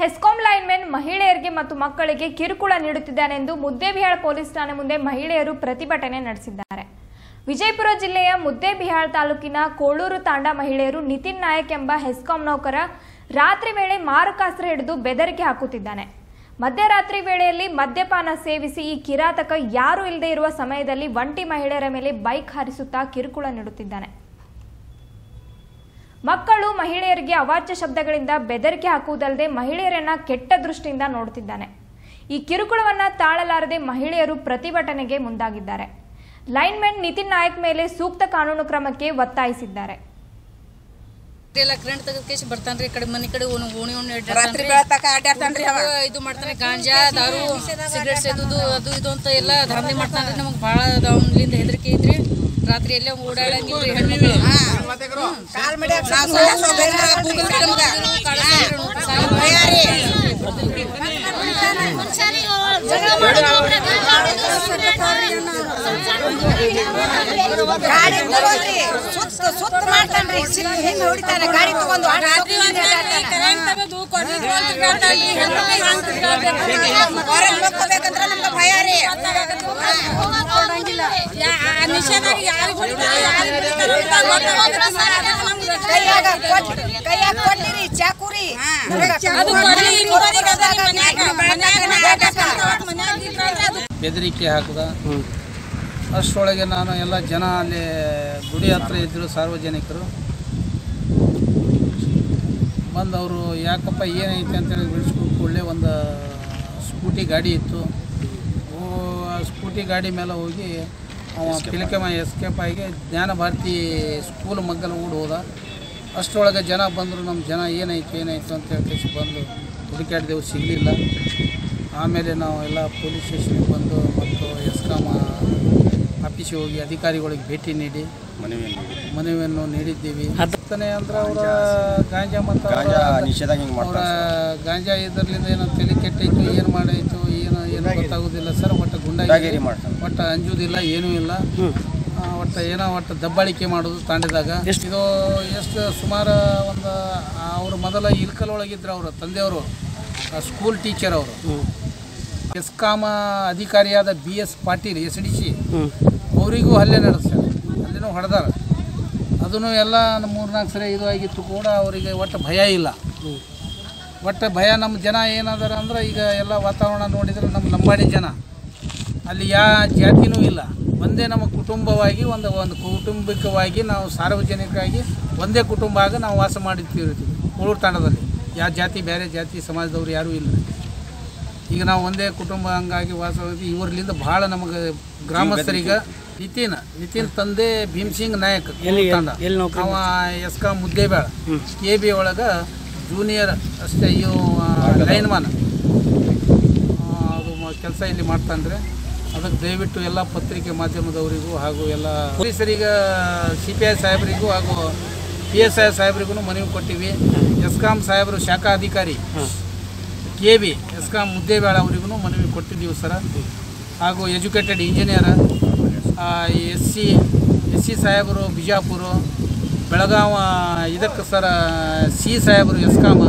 HESCOM linemen ಮಹಿಳೆಯರಿಗೆ ಮತ್ತು ಮಕ್ಕಳಿಗೆ ಕಿರುಕುಳ ನೀಡುತ್ತಿದ್ದಾನೆಂದು ಮುದ್ದೇಬಿಹಾಳ್ ಪೊಲೀಸ್ ಠಾಣೆ ಮುಂದೆ ಮಹಿಳೆಯರು ಪ್ರತಿಭಟನೆ ನಡೆಸಿದ್ದಾರೆ. ವಿಜಯಪುರ ಜಿಲ್ಲೆಯ ಮುದ್ದೇಬಿಹಾಳ್ ತಾಲೂಕಿನ ಕೋಳೂರು ತಾಂಡ ಮಹಿಳೆಯರು ನಿತಿನ್ ನಾಯಕ್ ಎಂಬ ಹೆಸ್ಕಾಂ ನೌಕರ ರಾತ್ರಿ ವೇಳೆ ಮಾರುಕಾಸ್ತ್ರ ಹಿಡಿದು ಬೆದರಿಕೆ ಹಾಕುತ್ತಿದ್ದಾನೆ. ಮಧ್ಯರಾತ್ರಿ ವೇಳೆಯಲ್ಲಿ ಮದ್ಯಪಾನ ಸೇವಿಸಿ ಈ ಕಿರಾತಕ ಯಾರು ಇಲ್ಲದೆ ಇರುವ ಸಮಯದಲ್ಲಿ ಒಂಟಿ ಮಹಿಳೆಯರ ಮೇಲೆ ಬೈಕ್ ಹಾರಿಸುತ್ತಾ ಕಿರುಕುಳ ನೀಡುತ್ತಿದ್ದಾನೆ. ಮಕ್ಕಳು ಮಹಿಳೆಯರಿಗೆ ಅವಾಚ್ಯ ಶಬ್ದಗಳಿಂದ ಬೆದರಿಕೆ ಹಾಕುವುದಲ್ಲದೆ ಮಹಿಳೆಯರನ್ನ ಕೆಟ್ಟ ದೃಷ್ಟಿಯಿಂದ ನೋಡುತ್ತಿದ್ದಾನೆ. ಈ ಕಿರುಕುಳವನ್ನ ತಾಳಲಾರದೆ ಮಹಿಳೆಯರು ಪ್ರತಿಭಟನೆಗೆ ಮುಂದಾಗಿದ್ದಾರೆ. ಲೈನ್ಮೆನ್ ನಿತಿನ್ ನಾಯಕ್ ಮೇಲೆ ಸೂಕ್ತ ಕಾನೂನು ಕ್ರಮಕ್ಕೆ ಒತ್ತಾಯಿಸಿದ್ದಾರೆ. ಎಲ್ಲ ಕರೆಂಟ್ ತೆಗೆದ ಕೇಸ್ ಬರ್ತಾನ್ರಿ ಈ ಕಡೆ ಮನೆ ಕಡೆ ಓಣಿ ಓಣಿ ಓಣಿ ರಾತ್ರಿ ಅಡ್ಡಾಡ್ತಾನ್ರಿ. ಬೆಳತಕ ಅಡ್ಡಾಡ್ತಾನ್ರಿ ಅವ. ಅವ ಇದು ಮಾಡ್ತಾನೆ ಗಾಂಜಾ ದಾರು ಸಿಗರೇಟ್ ಸೇದುದು ಅದು ಇದು ಅಂತ ಎಲ್ಲ ದಂಧೆ ಮಾಡ್ತಾನ್ರಿ. ನಮಗೆ ಭಾಳ ಅವನಿಂದ ಹೆದರಿಕೆ ಐತ್ರಿ. ರಾತ್ರಿ ಎಲ್ಲೇ ಓಡಾಡಂಗಿಲ್ರಿ ಹೆಣ್ಮಕ್ಳು. ಗಾಡಿ ತಗೊಂಡ್ರಿ ಸುತ್ತ ಸುತ್ತ ಮಾಡ್ತಾನ್ರಿ ಸಿಕ್ಕ ಹಿಂಗ್ ಹೊಡಿತಾನೆ ಗಾಡಿ ತಗೊಂಡು ಆಟ ಹೊರಗ್ ಮಕ್ಕೋಬೇಕಂದ್ರ ನಮ್ಗೆ ಭಯ ರೀ ಕೈಯಾಗ ಕೊಟ್- ಕೈಯಾಗ ಕೊಟ್ಟಿರಿ ಚಾಕುರಿ ಬೆದರಿಕೆ ಹಾಕಿದ ಅಷ್ಟರೊಳಗೆ ನಾನು ಎಲ್ಲ ಜನ ಅಲ್ಲಿ ಗುಡಿ ಹತ್ರ ಇದ್ದರು ಸಾರ್ವಜನಿಕರು. ಬಂದು ಅವರು ಯಾಕಪ್ಪ ಏನೈತೆ? ಅಂತೇಳಿ ಬಿಡಿಸ್ಕೊಂಡು ಕೂಡಲೇ ಒಂದು ಸ್ಕೂಟಿ ಗಾಡಿ ಇತ್ತು. ಸ್ಕೂಟಿ ಗಾಡಿ ಮೇಲೆ ಹೋಗಿ ಅವ ಪಿಲಿಕೆಮ ಎಸ್ಕೇಪ್ ಆಗಿ. ಜ್ಞಾನ ಭಾರತಿ ಸ್ಕೂಲ್ ಮಗ್ಗಲ ಓಡ್ ಹೋದ. ಅಷ್ಟರೊಳಗೆ ಜನ ಬಂದರು ನಮ್ಮ ಜನ ಏನಾಯ್ತು ಏನಾಯ್ತು ಅಂತ ಹೇಳಿ ಬಂದು ಹುಡುಕಾಡಿದೆವು ಸಿಗಲಿಲ್ಲ. ಆಮೇಲೆ ನಾವು ಎಲ್ಲ ಪೊಲೀಸ್ ಸ್ಟೇಷನ್ಗೆ ಬಂದು ಮತ್ತು ಎಸ್ಕಾಮ ಆಫೀಸಿಗೆ ಹೋಗಿ ಅಧಿಕಾರಿಗಳಿಗೆ ಭೇಟಿ ನೀಡಿ ಮನವಿಯನ್ನು ನೀಡಿದ್ದೀವಿ. ಹತ್ತನೇ ಅಂದ್ರೆ ಅವರ ಗಾಂಜಾ. ಮತ್ತು ಅವರ ಗಾಂಜಾ ಇದರ್ಲಿಂದ ಏನೋ ತಲೆ ಕೆಟ್ಟಿತ್ತು ಏನು ಮಾಡಾಯ್ತು ಏನು ಏನು ಗೊತ್ತಾಗೋದಿಲ್ಲ ಸರ್ ಒಟ್ಟು ಗುಂಡಾಗಿ ಗುಂಡಾಗಿರಿ ಒಟ್ಟು ಅಂಜುವುದಿಲ್ಲ ಏನೂ ಇಲ್ಲ. ಒಟ್ಟು ಏನೋ ಒಟ್ಟು ದಬ್ಬಾಳಿಕೆ ಮಾಡೋದು ತಾಂಡಿದಾಗ. ಇದು ಎಷ್ಟು ಸುಮಾರು ಒಂದು ಅವರು ಮೊದಲ ಇಲ್ಕಲ್ ಒಳಗಿದ್ರು ಅವರು ತಂದೆಯವರು ಸ್ಕೂಲ್ ಟೀಚರ್ ಅವರು. ಎಸ್ಕಾಮ ಅಧಿಕಾರಿಯಾದ B S Patil S D C. ಅವರಿಗೂ ಹಲ್ಲೆ ನಡೆಸ್ತಾರೆ. ಅಲ್ಲಿನೂ ಹೊಡೆದಾರ. ಅದನ್ನು ಎಲ್ಲ ಮೂರ್ನಾಲ್ಕು ಸರಿ ಇದು ಆಗಿತ್ತು ಕೂಡ ಅವರಿಗೆ ಒಟ್ಟು ಭಯ ಇಲ್ಲ. ಒಟ್ಟು ಭಯ ನಮ್ಮ ಜನ ಏನದಾರ ಅಂದ್ರೆ ಈಗ ಎಲ್ಲ ವಾತಾವರಣ ನೋಡಿದ್ರೆ ನಮ್ಮ ಲಂಬಾಣಿ ಜನ. ಅಲ್ಲಿ ಯಾವ ಜಾತಿನೂ ಇಲ್ಲ. ಒಂದೇ ನಮ್ಮ ಕುಟುಂಬವಾಗಿ, ಒಂದು ಒಂದು ಕೌಟುಂಬಿಕವಾಗಿ ನಾವು ಸಾರ್ವಜನಿಕವಾಗಿ ಒಂದೇ ಕುಟುಂಬ ಆಗಿ ನಾವು ವಾಸ ಮಾಡಿರ್ತೀವಿ. ಕೋಳೂರು ತಾಂಡದಲ್ಲಿ ಯಾವ ಜಾತಿ ಬೇರೆ ಜಾತಿ ಸಮಾಜದವ್ರು ಯಾರೂ ಇಲ್ಲ. ಈಗ ನಾವು ಒಂದೇ ಕುಟುಂಬ ಹಂಗಾಗಿ ವಾಸವಾಗಿ ಇವರಿಂದ ಭಾಳ ನಮಗೆ ಗ್ರಾಮಸ್ಥರಿಗೆ ನಿತಿನ್ ನಿತಿನ್ ತಂದೆ ಭೀಮ್ಸಿಂಗ್ ನಾಯಕ್ ತಂಡ. ಅವ ESCOM Muddebihal K B ಒಳಗೆ ಜೂನಿಯರ್ ಅಷ್ಟೇ ಇವು ಲೈನ್ಮನ್ ಅದು ಕೆಲಸ ಇಲ್ಲಿ ಮಾಡ್ತಾನ್ರೆ ಅದಕ್ಕೆ ದಯವಿಟ್ಟು ಎಲ್ಲ ಪತ್ರಿಕೆ ಮಾಧ್ಯಮದವರಿಗೂ ಹಾಗೂ ಎಲ್ಲ ಪೊಲೀಸರಿಗೆ ಸಿ ಪಿ ಐ ಸಾಹೇಬರಿಗೂ ಹಾಗೂ ಪಿ ಎಸ್ ಐ ಸಾಹೇಬರಿಗೂ ಮನವಿ ಕೊಟ್ಟಿವಿ. ಎಸ್ಕಾಂ ಸಾಹೇಬರು ಶಾಖಾ ಅಧಿಕಾರಿ ಕೆ ಬಿ ಎಸ್ಕಾಂ ಮುದ್ದೇಬೇಳ ಅವರಿಗೂ ಮನವಿ ಕೊಟ್ಟಿದ್ದೀವಿ ಸರ. ಹಾಗೂ educated engineer S C S C ಸಾಹೇಬರು ಬಿಜಾಪುರ ಬೆಳಗಾವ ಇದಕ್ಕೆ ಸರ ಸಿ ಸಾಹೇಬರು ಎಸ್ಕಾಮ